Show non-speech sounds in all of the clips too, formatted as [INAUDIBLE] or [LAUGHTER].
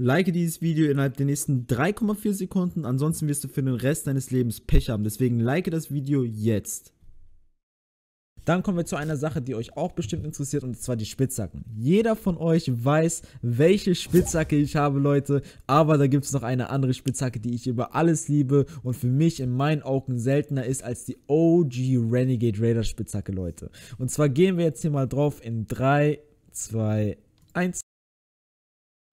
Like dieses Video innerhalb der nächsten 3,4 Sekunden, ansonsten wirst du für den Rest deines Lebens Pech haben. Deswegen like das Video jetzt. Dann kommen wir zu einer Sache, die euch auch bestimmt interessiert, und zwar die Spitzhacken. Jeder von euch weiß, welche Spitzhacke ich habe, Leute, aber da gibt es noch eine andere Spitzhacke, die ich über alles liebe und für mich in meinen Augen seltener ist als die OG Renegade Raider Spitzhacke, Leute. Und zwar gehen wir jetzt hier mal drauf in 3, 2, 1.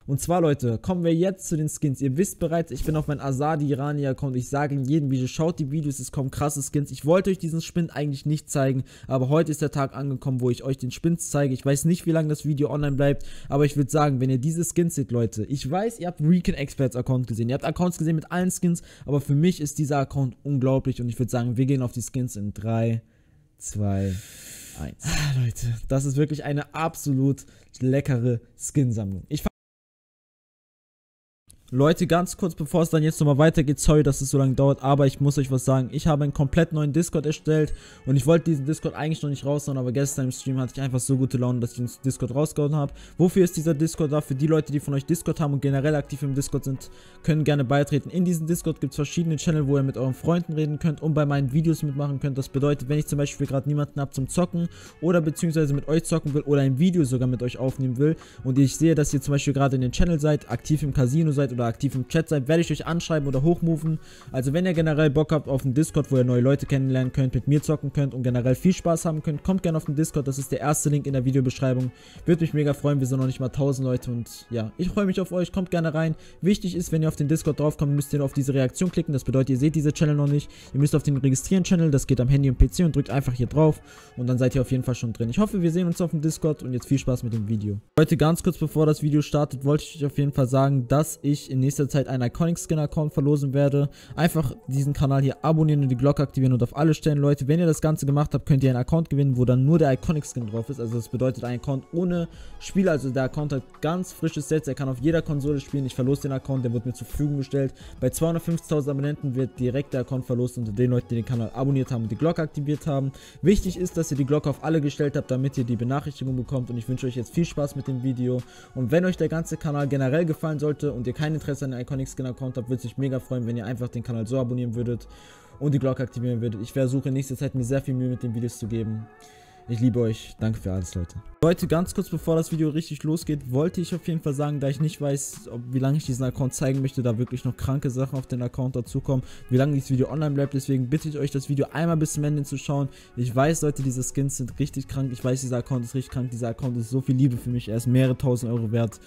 Und zwar, Leute, kommen wir jetzt zu den Skins. Ihr wisst bereits, ich bin auf meinem Asadi Irani Account. Ich sage in jedem Video, schaut die Videos, es kommen krasse Skins. Ich wollte euch diesen Spind eigentlich nicht zeigen, aber heute ist der Tag angekommen, wo ich euch den Spind zeige. Ich weiß nicht, wie lange das Video online bleibt, aber ich würde sagen, wenn ihr diese Skins seht, Leute, ich weiß, ihr habt Recon Experts Account gesehen. Ihr habt Accounts gesehen mit allen Skins, aber für mich ist dieser Account unglaublich und ich würde sagen, wir gehen auf die Skins in 3, 2, 1. Leute, das ist wirklich eine absolut leckere Skinsammlung. Ich Leute, ganz kurz bevor es dann jetzt nochmal weitergeht, sorry, dass es so lange dauert, aber ich muss euch was sagen. Ich habe einen komplett neuen Discord erstellt und ich wollte diesen Discord eigentlich noch nicht raushauen, aber gestern im Stream hatte ich einfach so gute Laune, dass ich den Discord rausgehauen habe. Wofür ist dieser Discord da? Für die Leute, die von euch Discord haben und generell aktiv im Discord sind, können gerne beitreten. In diesem Discord gibt es verschiedene Channel, wo ihr mit euren Freunden reden könnt und bei meinen Videos mitmachen könnt. Das bedeutet, wenn ich zum Beispiel gerade niemanden habe zum Zocken oder beziehungsweise mit euch zocken will oder ein Video sogar mit euch aufnehmen will und ich sehe, dass ihr zum Beispiel gerade in den Channel seid, aktiv im Casino seid oder aktiv im Chat seid, werde ich euch anschreiben oder hochmoven. Also wenn ihr generell Bock habt auf den Discord, wo ihr neue Leute kennenlernen könnt, mit mir zocken könnt und generell viel Spaß haben könnt, kommt gerne auf den Discord. Das ist der erste Link in der Videobeschreibung. Würde mich mega freuen. Wir sind noch nicht mal 1000 Leute und ja, ich freue mich auf euch. Kommt gerne rein. Wichtig ist, wenn ihr auf den Discord draufkommt, müsst ihr auf diese Reaktion klicken. Das bedeutet, ihr seht diese Channel noch nicht. Ihr müsst auf den Registrieren-Channel, das geht am Handy und PC und drückt einfach hier drauf und dann seid ihr auf jeden Fall schon drin. Ich hoffe, wir sehen uns auf dem Discord und jetzt viel Spaß mit dem Video. Heute ganz kurz bevor das Video startet, wollte ich euch auf jeden Fall sagen, dass ich in nächster Zeit einen Iconic Skin Account verlosen werde. Einfach diesen Kanal hier abonnieren und die Glocke aktivieren und auf alle stellen. Leute, wenn ihr das Ganze gemacht habt, könnt ihr einen Account gewinnen, wo dann nur der Iconic Skin drauf ist. Also das bedeutet ein Account ohne Spiel. Also der Account hat ganz frisches Sets. Er kann auf jeder Konsole spielen. Ich verlose den Account, der wird mir zur Verfügung gestellt. Bei 250.000 Abonnenten wird direkt der Account verlost unter den Leuten, die den Kanal abonniert haben und die Glocke aktiviert haben. Wichtig ist, dass ihr die Glocke auf alle gestellt habt, damit ihr die Benachrichtigung bekommt. Und ich wünsche euch jetzt viel Spaß mit dem Video. Und wenn euch der ganze Kanal generell gefallen sollte und ihr Interesse an einem Iconic Skin Account habt, würde es mich mega freuen, wenn ihr einfach den Kanal so abonnieren würdet und die Glocke aktivieren würdet. Ich versuche in nächster Zeit mir sehr viel Mühe mit den Videos zu geben. Ich liebe euch. Danke für alles, Leute. Leute, ganz kurz bevor das Video richtig losgeht, wollte ich auf jeden Fall sagen, da ich nicht weiß, ob, wie lange ich diesen Account zeigen möchte, da wirklich noch kranke Sachen auf den Account dazukommen, wie lange dieses Video online bleibt. Deswegen bitte ich euch, das Video einmal bis zum Ende zu schauen. Ich weiß, Leute, diese Skins sind richtig krank. Ich weiß, dieser Account ist richtig krank. Dieser Account ist so viel Liebe für mich. Er ist mehrere tausend Euro wert.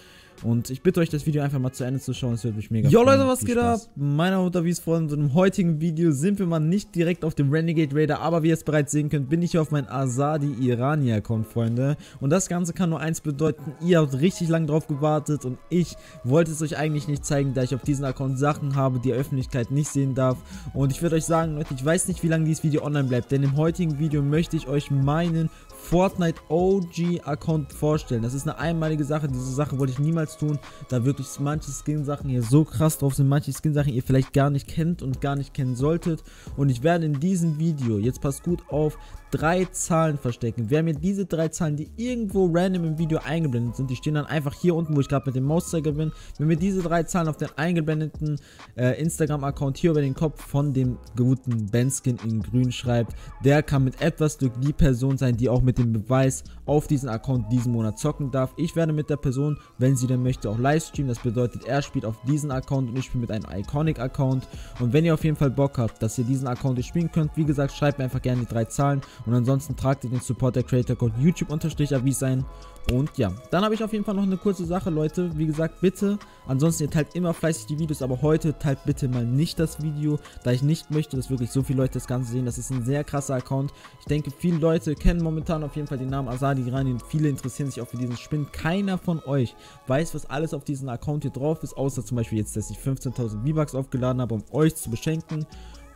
Und ich bitte euch, das Video einfach mal zu Ende zu schauen. Es wird mich mega Jo Leute, was geht ab? Meine Mutter, wie es vorhin, so einem heutigen Video sind wir mal nicht direkt auf dem Renegade Raider, aber wie ihr es bereits sehen könnt, bin ich hier auf meinem Azadi Irani Account, Freunde. Und das Ganze kann nur eins bedeuten, ihr habt richtig lange drauf gewartet und ich wollte es euch eigentlich nicht zeigen, da ich auf diesem Account Sachen habe, die die Öffentlichkeit nicht sehen darf. Und ich würde euch sagen, Leute, ich weiß nicht, wie lange dieses Video online bleibt, denn im heutigen Video möchte ich euch meinen Fortnite OG Account vorstellen. Das ist eine einmalige Sache. Diese Sache wollte ich niemals tun, da wirklich manche Skin-Sachen hier so krass drauf sind, manche Skin-Sachen ihr vielleicht gar nicht kennt und gar nicht kennen solltet. Und ich werde in diesem Video, jetzt passt gut auf, drei Zahlen verstecken. Wer mir diese drei Zahlen, die irgendwo random im Video eingeblendet sind, die stehen dann einfach hier unten, wo ich gerade mit dem Mauszeiger bin. Wenn mir diese drei Zahlen auf den eingeblendeten äh, Instagram-Account hier über den Kopf von dem guten Benskin in grün schreibt, der kann mit etwas Glück die Person sein, die auch mit dem Beweis auf diesen Account diesen Monat zocken darf. Ich werde mit der Person, wenn sie denn möchte, auch livestreamen. Das bedeutet, er spielt auf diesen Account und ich spiele mit einem Iconic-Account. Und wenn ihr auf jeden Fall Bock habt, dass ihr diesen Account spielen könnt, wie gesagt, schreibt mir einfach gerne die drei Zahlen und ansonsten tragt ihr den Support der Creator Code YouTube-Avis ein. Und ja, dann habe ich auf jeden Fall noch eine kurze Sache, Leute. Wie gesagt, bitte, ansonsten ihr teilt immer fleißig die Videos, aber heute teilt bitte mal nicht das Video, da ich nicht möchte, dass wirklich so viele Leute das Ganze sehen. Das ist ein sehr krasser Account. Ich denke, viele Leute kennen momentan auf jeden Fall den Namen Asadi Irani und viele interessieren sich auch für diesen Spin. Keiner von euch weiß, was alles auf diesem Account hier drauf ist, außer zum Beispiel jetzt, dass ich 15.000 V-Bucks aufgeladen habe, um euch zu beschenken.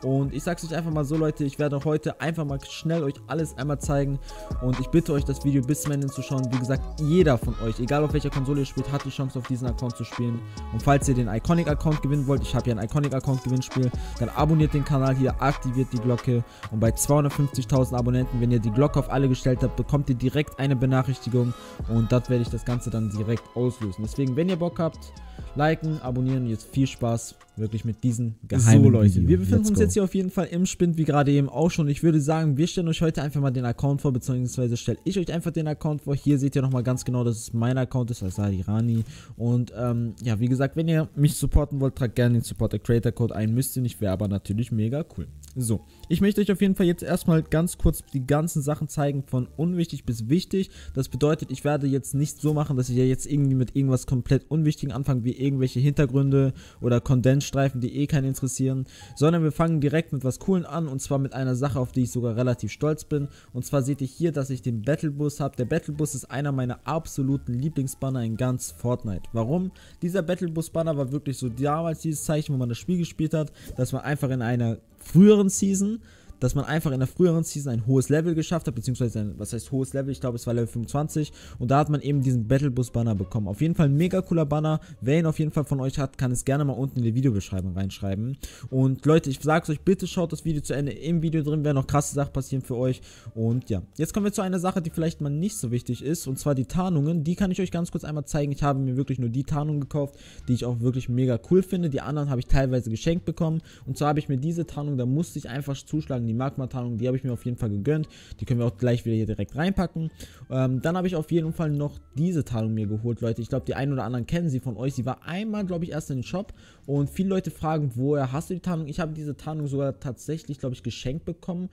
Und ich sag's euch einfach mal so, Leute, ich werde heute einfach mal schnell euch alles einmal zeigen. Und ich bitte euch, das Video bis zum Ende zu schauen. Wie gesagt, jeder von euch, egal auf welcher Konsole ihr spielt, hat die Chance, auf diesen Account zu spielen. Und falls ihr den Iconic-Account gewinnen wollt, ich habe hier ein Iconic-Account-Gewinnspiel, dann abonniert den Kanal hier, aktiviert die Glocke. Und bei 250.000 Abonnenten, wenn ihr die Glocke auf alle gestellt habt, bekommt ihr direkt eine Benachrichtigung. Und das werde ich das Ganze dann direkt auslösen. Deswegen, wenn ihr Bock habt, liken, abonnieren. Jetzt viel Spaß wirklich mit diesen geheimen So Leute, Video. wir befinden Let's uns go. jetzt hier auf jeden Fall im Spind, wie gerade eben auch schon. Ich würde sagen, wir stellen euch heute einfach mal den Account vor, beziehungsweise stelle ich euch einfach den Account vor. Hier seht ihr nochmal ganz genau, dass es mein Account ist, also Irani. Und ähm, ja, wie gesagt, wenn ihr mich supporten wollt, tragt gerne den Supporter Creator Code ein. Müsst ihr nicht, wäre aber natürlich mega cool. So, ich möchte euch auf jeden Fall jetzt erstmal ganz kurz die ganzen Sachen zeigen, von unwichtig bis wichtig. Das bedeutet, ich werde jetzt nicht so machen, dass ich ja jetzt irgendwie mit irgendwas komplett Unwichtigen anfange, wie irgendwelche Hintergründe oder Kondensstreifen, die eh keinen interessieren, sondern wir fangen direkt mit was Coolen an und zwar mit einer Sache, auf die ich sogar relativ stolz bin. Und zwar seht ihr hier, dass ich den Battlebus habe. Der Battlebus ist einer meiner absoluten Lieblingsbanner in ganz Fortnite. Warum? Dieser Battlebus-Banner war wirklich so damals dieses Zeichen, wo man das Spiel gespielt hat, dass man einfach in einer früheren Season dass man einfach in der früheren Season ein hohes Level geschafft hat, beziehungsweise ein, was heißt hohes Level, ich glaube es war Level 25 und da hat man eben diesen Battlebus Banner bekommen. Auf jeden Fall ein mega cooler Banner, wer ihn auf jeden Fall von euch hat, kann es gerne mal unten in die Videobeschreibung reinschreiben. Und Leute, ich sage es euch, bitte schaut das Video zu Ende, im Video drin werden noch krasse Sachen passieren für euch. Und ja, jetzt kommen wir zu einer Sache, die vielleicht mal nicht so wichtig ist. Und zwar die Tarnungen, die kann ich euch ganz kurz einmal zeigen, ich habe mir wirklich nur die Tarnung gekauft, die ich auch wirklich mega cool finde, die anderen habe ich teilweise geschenkt bekommen. Und zwar habe ich mir diese Tarnung, da musste ich einfach zuschlagen, die Magma-Tarnung, die habe ich mir auf jeden Fall gegönnt. Die können wir auch gleich wieder hier direkt reinpacken. Ähm, dann habe ich auf jeden Fall noch diese Tarnung mir geholt, Leute. Ich glaube, die einen oder anderen kennen sie von euch. Sie war einmal, glaube ich, erst in den Shop. Und viele Leute fragen, woher hast du die Tarnung? Ich habe diese Tarnung sogar tatsächlich, glaube ich, geschenkt bekommen.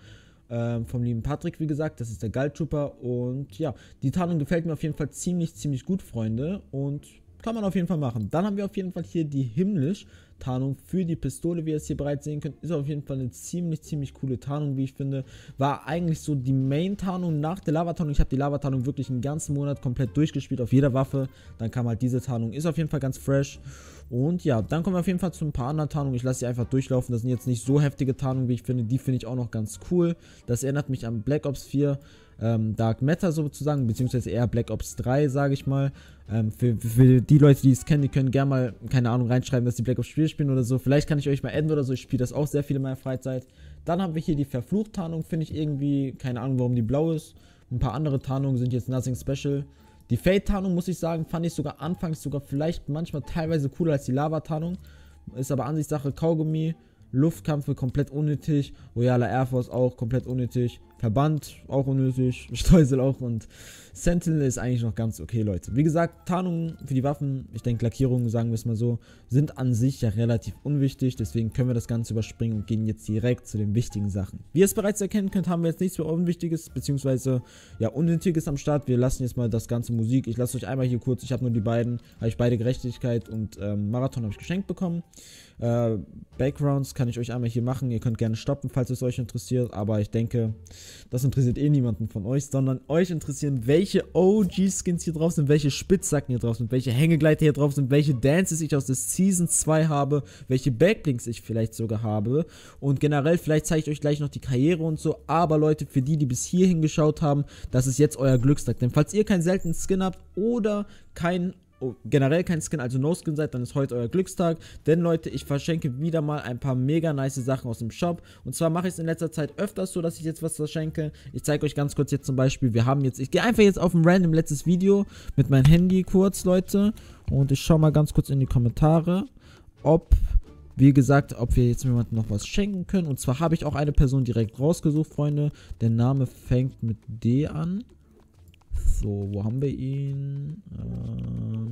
Ähm, vom lieben Patrick, wie gesagt, das ist der Gold Trooper. Und ja, die Tarnung gefällt mir auf jeden Fall ziemlich, ziemlich gut, Freunde. Und kann man auf jeden Fall machen. Dann haben wir auf jeden Fall hier die himmlisch Tarnung für die Pistole, wie ihr es hier bereits sehen könnt. Ist auf jeden Fall eine ziemlich, ziemlich coole Tarnung, wie ich finde. War eigentlich so die Main-Tarnung nach der Lava-Tarnung. Ich habe die Lava-Tarnung wirklich einen ganzen Monat komplett durchgespielt auf jeder Waffe. Dann kam halt diese Tarnung. Ist auf jeden Fall ganz fresh. Und ja, dann kommen wir auf jeden Fall zu ein paar anderen Tarnungen. Ich lasse sie einfach durchlaufen. Das sind jetzt nicht so heftige Tarnungen, wie ich finde. Die finde ich auch noch ganz cool. Das erinnert mich an Black Ops 4 ähm, Dark Matter sozusagen, beziehungsweise eher Black Ops 3, sage ich mal. Ähm, für, für, die Leute, die es kennen, die können gerne mal, keine Ahnung, reinschreiben, dass die Black Ops Spiele spielen oder so. Vielleicht kann ich euch mal enden oder so. Ich spiele das auch sehr viel in meiner Freizeit. Dann haben wir hier die Verflucht-Tarnung, finde ich irgendwie, keine Ahnung, warum die blau ist. Ein paar andere Tarnungen sind jetzt nothing special. Die Fade-Tarnung, muss ich sagen, fand ich sogar anfangs sogar vielleicht manchmal teilweise cooler als die Lava-Tarnung. Ist aber Ansichtssache Kaugummi. Luftkampfe komplett unnötig. Royale Air Force auch komplett unnötig. Verband auch unnötig. [LAUGHS] Streusel auch und Sentinel ist eigentlich noch ganz okay, Leute. Wie gesagt, Tarnungen für die Waffen, ich denke Lackierungen, sagen wir es mal so, sind an sich ja relativ unwichtig. Deswegen können wir das Ganze überspringen und gehen jetzt direkt zu den wichtigen Sachen. Wie ihr es bereits erkennen könnt, haben wir jetzt nichts mehr Unwichtiges, beziehungsweise ja Unnötiges am Start. Wir lassen jetzt mal das ganze Musik. Ich lasse euch einmal hier kurz, ich habe nur die beiden, habe ich beide Gerechtigkeit und ähm, Marathon habe ich geschenkt bekommen. Äh, Backgrounds kann ich euch einmal hier machen. Ihr könnt gerne stoppen, falls es euch interessiert. Aber ich denke, das interessiert eh niemanden von euch, sondern euch interessieren, welche OG-Skins hier drauf sind, welche Spitzsacken hier drauf sind, welche Hängegleiter hier drauf sind, welche Dances ich aus der Season 2 habe, welche Backblinks ich vielleicht sogar habe. Und generell, vielleicht zeige ich euch gleich noch die Karriere und so. Aber Leute, für die, die bis hierhin geschaut haben, das ist jetzt euer Glückstag. Denn falls ihr keinen seltenen Skin habt oder keinen oh, generell kein Skin, also No-Skin seid, dann ist heute euer Glückstag. Denn Leute, ich verschenke wieder mal ein paar mega nice Sachen aus dem Shop. Und zwar mache ich es in letzter Zeit öfters so, dass ich jetzt was verschenke. Ich zeige euch ganz kurz jetzt zum Beispiel, wir haben jetzt, ich gehe einfach jetzt auf ein random letztes Video mit meinem Handy kurz, Leute. Und ich schaue mal ganz kurz in die Kommentare, ob wie gesagt, ob wir jetzt jemandem noch was schenken können. Und zwar habe ich auch eine Person direkt rausgesucht, Freunde. Der Name fängt mit D an. So, wo haben wir ihn? Ähm,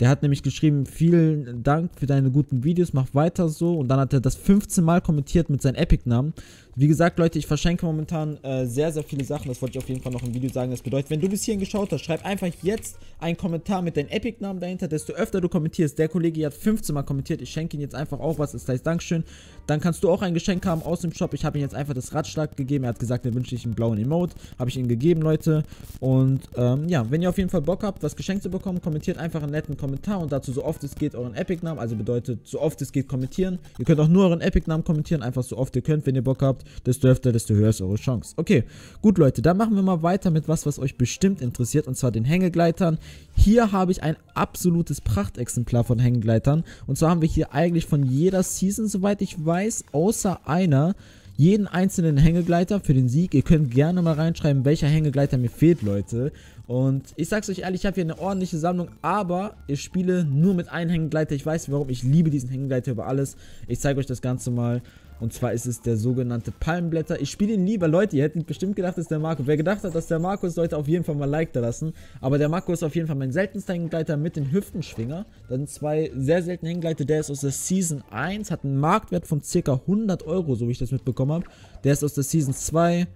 der hat nämlich geschrieben, vielen Dank für deine guten Videos, mach weiter so. Und dann hat er das 15 Mal kommentiert mit seinem Epic-Namen. Wie gesagt, Leute, ich verschenke momentan äh, sehr, sehr viele Sachen. Das wollte ich auf jeden Fall noch im Video sagen. Das bedeutet, wenn du bis hierhin geschaut hast, schreib einfach jetzt einen Kommentar mit deinem Epic-Namen dahinter. Desto öfter du kommentierst, der Kollege hat 15 Mal kommentiert. Ich schenke ihm jetzt einfach auch was. Das heißt, Dankeschön. Dann kannst du auch ein Geschenk haben aus dem Shop. Ich habe ihm jetzt einfach das Radschlag gegeben. Er hat gesagt, er wünscht sich einen blauen Emote. Habe ich ihm gegeben, Leute. Und ähm, ja, wenn ihr auf jeden Fall Bock habt, was geschenkt zu bekommen, kommentiert einfach einen netten Kommentar und dazu so oft es geht euren Epic-Namen. Also bedeutet, so oft es geht kommentieren. Ihr könnt auch nur euren Epic-Namen kommentieren, einfach so oft ihr könnt, wenn ihr Bock habt. Desto öfter, desto höher ist eure Chance. Okay, gut Leute, dann machen wir mal weiter mit was, was euch bestimmt interessiert, und zwar den Hängegleitern. Hier habe ich ein absolutes Prachtexemplar von Hängegleitern. Und zwar haben wir hier eigentlich von jeder Season, soweit ich weiß, außer einer, jeden einzelnen Hängegleiter für den Sieg. Ihr könnt gerne mal reinschreiben, welcher Hängegleiter mir fehlt, Leute. Und ich sag's euch ehrlich, ich habe hier eine ordentliche Sammlung, aber ich spiele nur mit einem Hängengleiter. Ich weiß warum, ich liebe diesen Hängengleiter über alles. Ich zeige euch das Ganze mal. Und zwar ist es der sogenannte Palmblätter. Ich spiele ihn lieber, Leute, ihr hättet bestimmt gedacht, das ist der Marco. Wer gedacht hat, dass der Marco ist, sollte auf jeden Fall mal Like da lassen. Aber der Marco ist auf jeden Fall mein seltenster Hängengleiter mit den Hüftenschwinger. Sind zwei sehr seltene Hängengleiter. Der ist aus der Season 1, hat einen Marktwert von ca. 100 Euro, so wie ich das mitbekommen habe. Der ist aus der Season 2.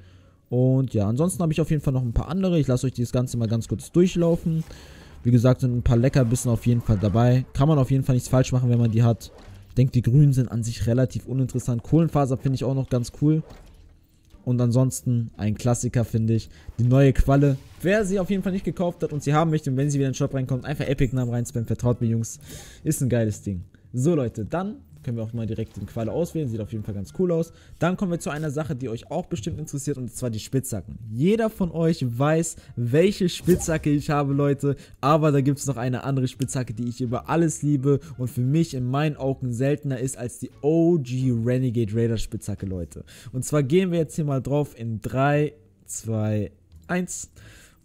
Und ja, ansonsten habe ich auf jeden Fall noch ein paar andere. Ich lasse euch das Ganze mal ganz kurz durchlaufen. Wie gesagt, sind ein paar Leckerbissen auf jeden Fall dabei. Kann man auf jeden Fall nichts falsch machen, wenn man die hat. Ich denke, die Grünen sind an sich relativ uninteressant. Kohlenfaser finde ich auch noch ganz cool. Und ansonsten ein Klassiker, finde ich. Die neue Qualle. Wer sie auf jeden Fall nicht gekauft hat und sie haben möchte und wenn sie wieder in den Shop reinkommt, einfach Epic-Namen reinspammen. Vertraut mir, Jungs. Ist ein geiles Ding. So, Leute, dann können wir auch mal direkt den Qualle auswählen. Sieht auf jeden Fall ganz cool aus. Dann kommen wir zu einer Sache, die euch auch bestimmt interessiert und zwar die Spitzhacken. Jeder von euch weiß, welche Spitzhacke ich habe, Leute. Aber da gibt es noch eine andere Spitzhacke, die ich über alles liebe und für mich in meinen Augen seltener ist als die OG Renegade Raider Spitzhacke, Leute. Und zwar gehen wir jetzt hier mal drauf in 3, 2, 1.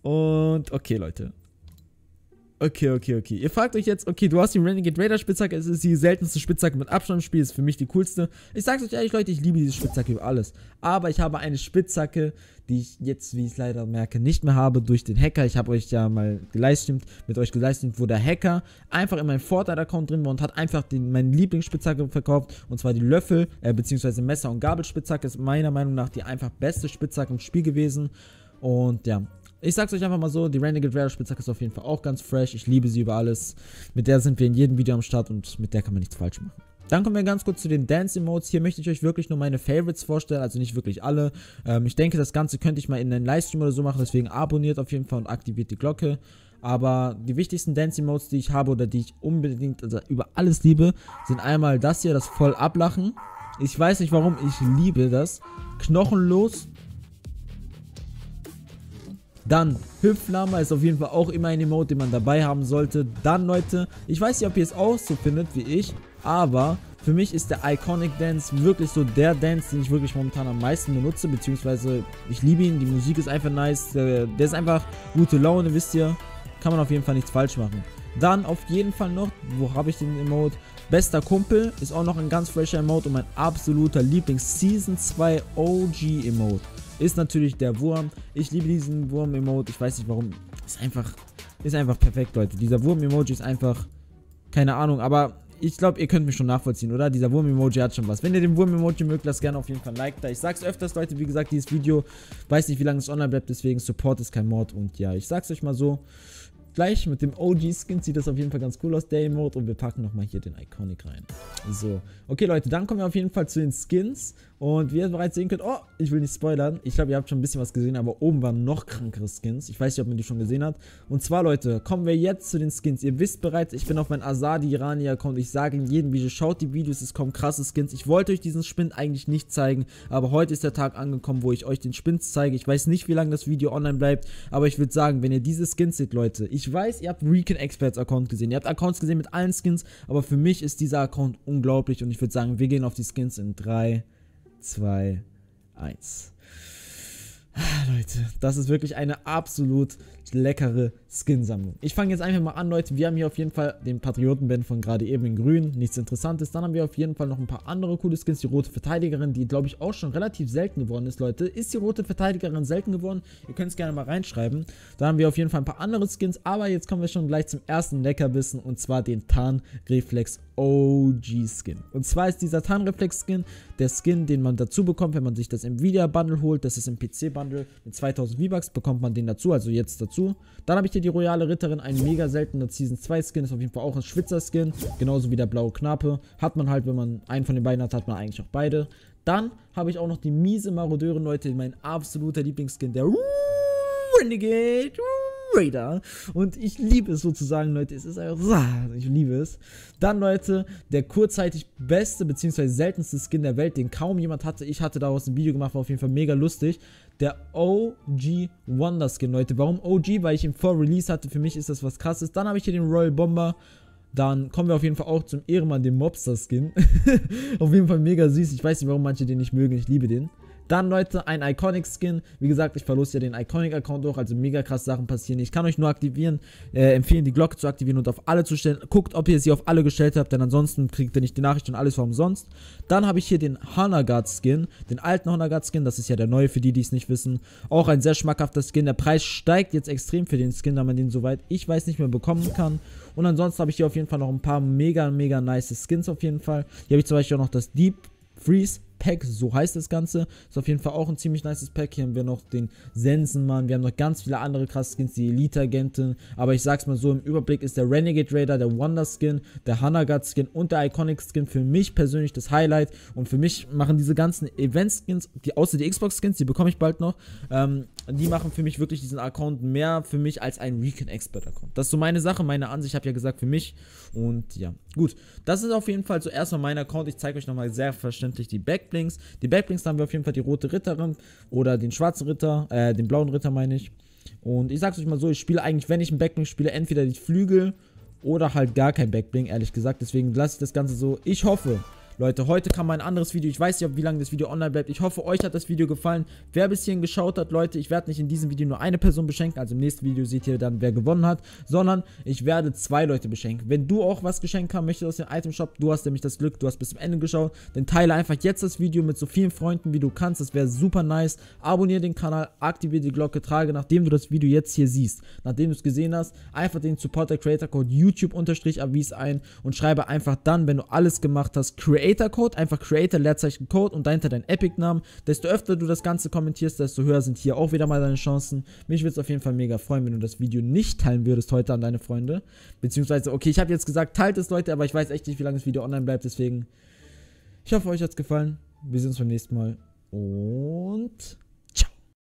Und okay, Leute. Okay, okay, okay. Ihr fragt euch jetzt, okay, du hast die Renegade Raider Spitzhacke, es ist die seltenste Spitzhacke mit Abstand im Spiel, ist für mich die coolste. Ich sag's euch ehrlich, Leute, ich liebe diese Spitzhacke über alles. Aber ich habe eine Spitzhacke, die ich jetzt, wie ich leider merke, nicht mehr habe durch den Hacker. Ich habe euch ja mal geleistet, mit euch geleistet, wo der Hacker einfach in meinem Vorteil-Account drin war und hat einfach den, meine Lieblingsspitzhacke verkauft. Und zwar die Löffel, äh, beziehungsweise Messer- und Gabelspitzhacke ist meiner Meinung nach die einfach beste Spitzhacke im Spiel gewesen. Und ja, ich sag's euch einfach mal so, die Renegade Rare Spitzhacke ist auf jeden Fall auch ganz fresh. Ich liebe sie über alles. Mit der sind wir in jedem Video am Start und mit der kann man nichts falsch machen. Dann kommen wir ganz kurz zu den Dance Emotes. Hier möchte ich euch wirklich nur meine Favorites vorstellen, also nicht wirklich alle. Ähm, ich denke, das Ganze könnte ich mal in einen Livestream oder so machen, deswegen abonniert auf jeden Fall und aktiviert die Glocke. Aber die wichtigsten Dance Emotes, die ich habe oder die ich unbedingt also über alles liebe, sind einmal das hier, das voll ablachen. Ich weiß nicht warum, ich liebe das. Knochenlos, dann Hüpflama ist auf jeden Fall auch immer ein Emote, den man dabei haben sollte. Dann Leute, ich weiß nicht, ob ihr es auch so findet wie ich, aber für mich ist der Iconic Dance wirklich so der Dance, den ich wirklich momentan am meisten benutze, beziehungsweise ich liebe ihn, die Musik ist einfach nice, der, ist einfach gute Laune, wisst ihr, kann man auf jeden Fall nichts falsch machen. Dann auf jeden Fall noch, wo habe ich den Emote? Bester Kumpel ist auch noch ein ganz fresher Emote und mein absoluter Lieblings Season 2 OG Emote ist natürlich der Wurm. Ich liebe diesen Wurm-Emote. Ich weiß nicht warum. Ist einfach, ist einfach perfekt, Leute. Dieser Wurm-Emoji ist einfach, keine Ahnung, aber ich glaube, ihr könnt mich schon nachvollziehen, oder? Dieser Wurm-Emoji hat schon was. Wenn ihr den Wurm-Emoji mögt, lasst gerne auf jeden Fall ein Like da. Ich sag's öfters, Leute, wie gesagt, dieses Video, weiß nicht, wie lange es online bleibt, deswegen Support ist kein Mord. Und ja, ich sag's euch mal so, gleich mit dem OG-Skin sieht das auf jeden Fall ganz cool aus, der Emote. Und wir packen nochmal hier den Iconic rein. So, okay, Leute, dann kommen wir auf jeden Fall zu den Skins. Und wie ihr bereits sehen könnt, oh, ich will nicht spoilern. Ich glaube, ihr habt schon ein bisschen was gesehen, aber oben waren noch krankere Skins. Ich weiß nicht, ob man die schon gesehen hat. Und zwar, Leute, kommen wir jetzt zu den Skins. Ihr wisst bereits, ich bin auf mein Asadi Irania Account. Ich sage in jedem Video, schaut die Videos, es kommen krasse Skins. Ich wollte euch diesen Spind eigentlich nicht zeigen, aber heute ist der Tag angekommen, wo ich euch den Spind zeige. Ich weiß nicht, wie lange das Video online bleibt, aber ich würde sagen, wenn ihr diese Skins seht, Leute, ich weiß, ihr habt Recon Experts Account gesehen. Ihr habt Accounts gesehen mit allen Skins, aber für mich ist dieser Account unglaublich und ich würde sagen, wir gehen auf die Skins in 3, 2, 1. Leute, das ist wirklich eine absolut leckere Skinsammlung. Ich fange jetzt einfach mal an, Leute. Wir haben hier auf jeden Fall den Patriotenband von gerade eben in grün. Nichts Interessantes. Dann haben wir auf jeden Fall noch ein paar andere coole Skins. Die rote Verteidigerin, die glaube ich auch schon relativ selten geworden ist, Leute. Ist die rote Verteidigerin selten geworden? Ihr könnt es gerne mal reinschreiben. Dann haben wir auf jeden Fall ein paar andere Skins. Aber jetzt kommen wir schon gleich zum ersten Leckerbissen. Und zwar den Tarnreflex OG Skin. Und zwar ist dieser Tarnreflex Skin der Skin, den man dazu bekommt, wenn man sich das Nvidia Bundle holt. Das ist im PC Bundle mit 2000 V-Bucks bekommt man den dazu. Also jetzt dazu. Dann habe ich hier die Royale Ritterin, ein mega seltener Season 2 Skin, ist auf jeden Fall auch ein Schwitzer Skin, genauso wie der blaue Knape. Hat man halt, wenn man einen von den beiden hat, hat man eigentlich auch beide. Dann habe ich auch noch die miese Marodeurin, Leute, mein absoluter Lieblingsskin, der Renegade Raider. Und ich liebe es sozusagen, Leute. Es ist einfach ich liebe es. Dann, Leute, der kurzzeitig beste bzw. seltenste Skin der Welt, den kaum jemand hatte. Ich hatte daraus ein Video gemacht, war auf jeden Fall mega lustig. Der OG Wonder Skin, Leute. Warum OG? Weil ich ihn vor Release hatte. Für mich ist das was krasses. Dann habe ich hier den Royal Bomber. Dann kommen wir auf jeden Fall auch zum Ehrenmann, dem Mobster Skin. [LAUGHS] auf jeden Fall mega süß. Ich weiß nicht, warum manche den nicht mögen. Ich liebe den. Dann, Leute, ein Iconic Skin. Wie gesagt, ich verlose ja den Iconic Account auch, also mega krass Sachen passieren. Ich kann euch nur aktivieren, äh, empfehlen, die Glocke zu aktivieren und auf alle zu stellen. Guckt, ob ihr sie auf alle gestellt habt, denn ansonsten kriegt ihr nicht die Nachricht und alles für umsonst. Dann habe ich hier den Hanagard Skin, den alten Hanagard Skin, das ist ja der neue für die, die es nicht wissen. Auch ein sehr schmackhafter Skin. Der Preis steigt jetzt extrem für den Skin, da man den soweit ich weiß nicht mehr bekommen kann. Und ansonsten habe ich hier auf jeden Fall noch ein paar mega, mega nice Skins auf jeden Fall. Hier habe ich zum Beispiel auch noch das Deep Freeze Pack, so heißt das Ganze. Ist auf jeden Fall auch ein ziemlich nices Pack. Hier haben wir noch den Sensenmann, wir haben noch ganz viele andere krasse Skins, die Elite-Agentin. Aber ich sag's mal so, im Überblick ist der Renegade Raider, der Wonder Skin, der Hanagat Skin und der Iconic Skin für mich persönlich das Highlight. Und für mich machen diese ganzen Event-Skins, die, außer die Xbox-Skins, die bekomme ich bald noch, ähm, die machen für mich wirklich diesen Account mehr für mich als ein Recon Expert Account. Das ist so meine Sache, meine Ansicht, ich habe ja gesagt für mich. Und ja, gut. Das ist auf jeden Fall so erstmal mein Account. Ich zeige euch nochmal sehr verständlich die Back Backblinks. Die Backblinks haben wir auf jeden Fall die rote Ritterin oder den schwarzen Ritter, äh, den blauen Ritter meine ich. Und ich sag's euch mal so, ich spiele eigentlich, wenn ich einen Backblink spiele, entweder die Flügel oder halt gar kein Backblink, ehrlich gesagt. Deswegen lasse ich das Ganze so. Ich hoffe, Leute, heute kam ein anderes Video. Ich weiß nicht, wie lange das Video online bleibt. Ich hoffe, euch hat das Video gefallen. Wer bis hierhin geschaut hat, Leute, ich werde nicht in diesem Video nur eine Person beschenken. Also im nächsten Video seht ihr dann, wer gewonnen hat. Sondern ich werde zwei Leute beschenken. Wenn du auch was geschenkt haben möchtest aus dem Item Shop, du hast nämlich das Glück, du hast bis zum Ende geschaut, dann teile einfach jetzt das Video mit so vielen Freunden, wie du kannst. Das wäre super nice. Abonniere den Kanal, aktiviere die Glocke, trage, nachdem du das Video jetzt hier siehst, nachdem du es gesehen hast, einfach den Supporter Creator Code YouTube-Avis ein und schreibe einfach dann, wenn du alles gemacht hast, Creator Code, einfach Creator, Leerzeichen Code und dahinter dein Epic-Namen. Desto öfter du das Ganze kommentierst, desto höher sind hier auch wieder mal deine Chancen. Mich würde es auf jeden Fall mega freuen, wenn du das Video nicht teilen würdest heute an deine Freunde. Beziehungsweise, okay, ich habe jetzt gesagt, teilt es Leute, aber ich weiß echt nicht, wie lange das Video online bleibt, deswegen, ich hoffe, euch hat es gefallen. Wir sehen uns beim nächsten Mal und